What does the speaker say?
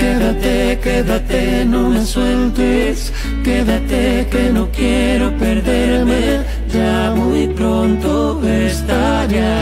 Quédate, quédate, no me sueltes. Quédate que no quiero perderme. Ya muy pronto estaré